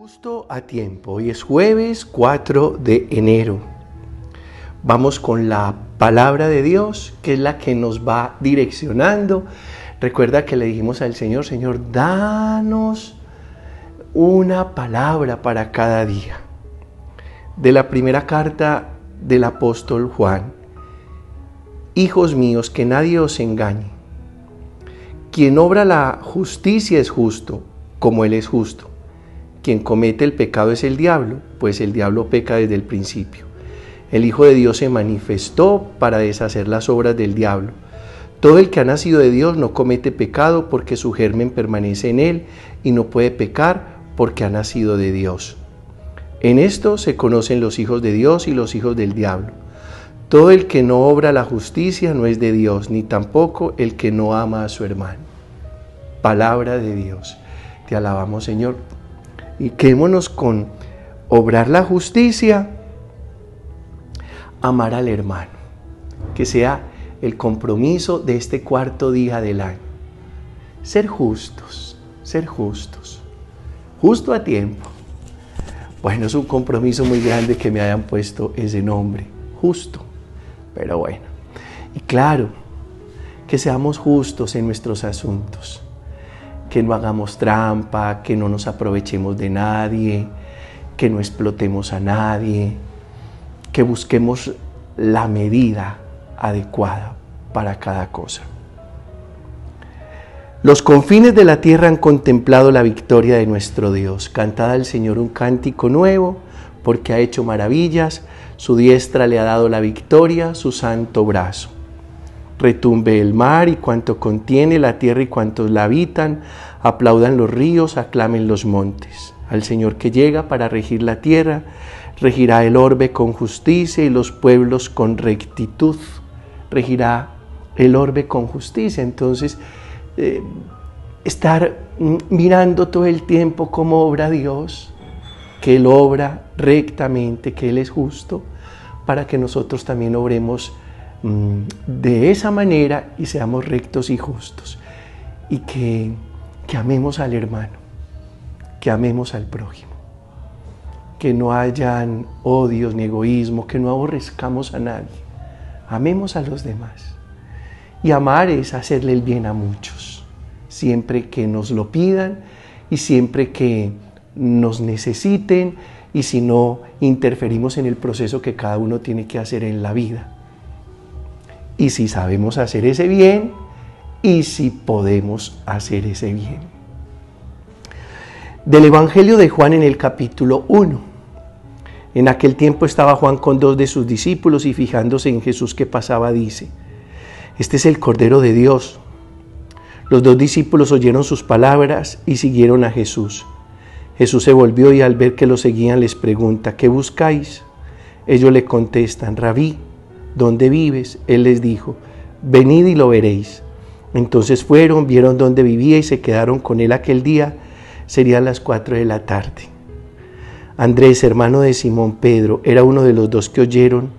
Justo a tiempo, hoy es jueves 4 de enero. Vamos con la palabra de Dios, que es la que nos va direccionando. Recuerda que le dijimos al Señor, Señor, danos una palabra para cada día. De la primera carta del apóstol Juan. Hijos míos, que nadie os engañe. Quien obra la justicia es justo, como Él es justo quien comete el pecado es el diablo, pues el diablo peca desde el principio. El Hijo de Dios se manifestó para deshacer las obras del diablo. Todo el que ha nacido de Dios no comete pecado porque su germen permanece en él y no puede pecar porque ha nacido de Dios. En esto se conocen los hijos de Dios y los hijos del diablo. Todo el que no obra la justicia no es de Dios, ni tampoco el que no ama a su hermano. Palabra de Dios. Te alabamos, Señor, y quedémonos con obrar la justicia, amar al hermano, que sea el compromiso de este cuarto día del año. Ser justos, ser justos, justo a tiempo. Bueno, es un compromiso muy grande que me hayan puesto ese nombre, justo, pero bueno. Y claro, que seamos justos en nuestros asuntos que no hagamos trampa, que no nos aprovechemos de nadie, que no explotemos a nadie, que busquemos la medida adecuada para cada cosa. Los confines de la tierra han contemplado la victoria de nuestro Dios. Cantad al Señor un cántico nuevo, porque ha hecho maravillas, su diestra le ha dado la victoria, su santo brazo. Retumbe el mar y cuanto contiene la tierra y cuantos la habitan, aplaudan los ríos, aclamen los montes. Al Señor que llega para regir la tierra, regirá el orbe con justicia y los pueblos con rectitud. Regirá el orbe con justicia. Entonces, eh, estar mirando todo el tiempo cómo obra Dios, que Él obra rectamente, que Él es justo, para que nosotros también obremos Mm, de esa manera y seamos rectos y justos. Y que, que amemos al hermano, que amemos al prójimo, que no hayan odios ni egoísmo, que no aborrezcamos a nadie. Amemos a los demás. Y amar es hacerle el bien a muchos, siempre que nos lo pidan y siempre que nos necesiten y si no interferimos en el proceso que cada uno tiene que hacer en la vida y si sabemos hacer ese bien y si podemos hacer ese bien. Del Evangelio de Juan en el capítulo 1. En aquel tiempo estaba Juan con dos de sus discípulos y fijándose en Jesús que pasaba dice, este es el Cordero de Dios. Los dos discípulos oyeron sus palabras y siguieron a Jesús. Jesús se volvió y al ver que lo seguían les pregunta, ¿qué buscáis? Ellos le contestan, rabí, ¿dónde vives? Él les dijo, venid y lo veréis. Entonces fueron, vieron dónde vivía y se quedaron con él aquel día. Serían las cuatro de la tarde. Andrés, hermano de Simón Pedro, era uno de los dos que oyeron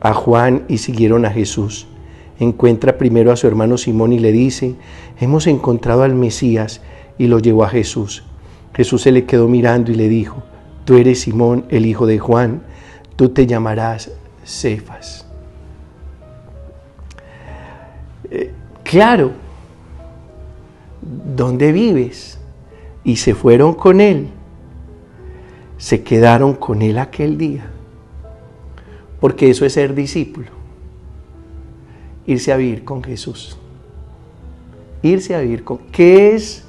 a Juan y siguieron a Jesús. Encuentra primero a su hermano Simón y le dice, hemos encontrado al Mesías y lo llevó a Jesús. Jesús se le quedó mirando y le dijo, tú eres Simón, el hijo de Juan, tú te llamarás Cefas. Eh, claro, ¿dónde vives? Y se fueron con él, se quedaron con él aquel día, porque eso es ser discípulo, irse a vivir con Jesús, irse a vivir con... ¿Qué es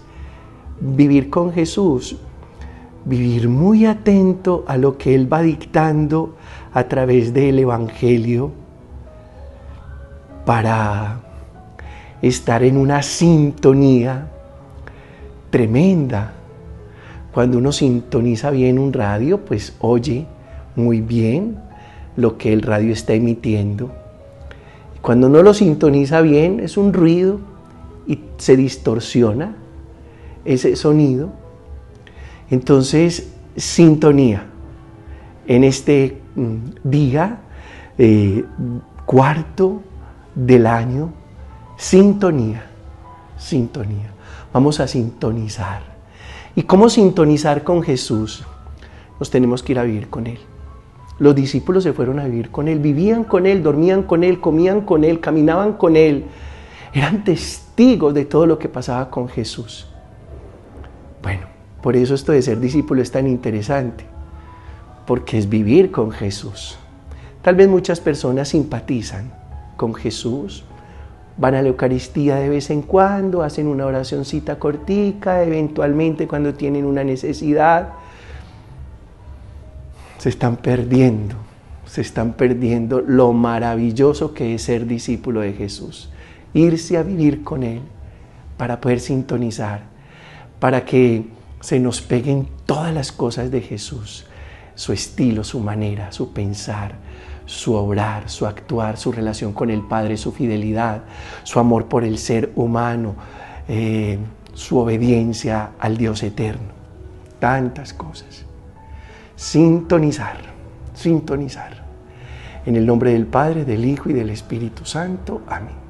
vivir con Jesús? Vivir muy atento a lo que Él va dictando a través del Evangelio para estar en una sintonía tremenda. Cuando uno sintoniza bien un radio, pues oye muy bien lo que el radio está emitiendo. Cuando no lo sintoniza bien, es un ruido y se distorsiona ese sonido. Entonces, sintonía en este mm, día eh, cuarto del año Sintonía, sintonía. Vamos a sintonizar ¿Y cómo sintonizar con Jesús? Nos tenemos que ir a vivir con Él. Los discípulos se fueron a vivir con Él, vivían con Él, dormían con Él, comían con Él, caminaban con Él. Eran testigos de todo lo que pasaba con Jesús. Bueno, por eso esto de ser discípulo es tan interesante, porque es vivir con Jesús. Tal vez muchas personas simpatizan con Jesús, van a la Eucaristía de vez en cuando, hacen una oracióncita cortica, eventualmente cuando tienen una necesidad, se están perdiendo, se están perdiendo lo maravilloso que es ser discípulo de Jesús, irse a vivir con Él para poder sintonizar, para que se nos peguen todas las cosas de Jesús, su estilo, su manera, su pensar, su obrar, su actuar, su relación con el Padre, su fidelidad, su amor por el ser humano, eh, su obediencia al Dios eterno. Tantas cosas. Sintonizar, sintonizar. En el nombre del Padre, del Hijo y del Espíritu Santo. Amén.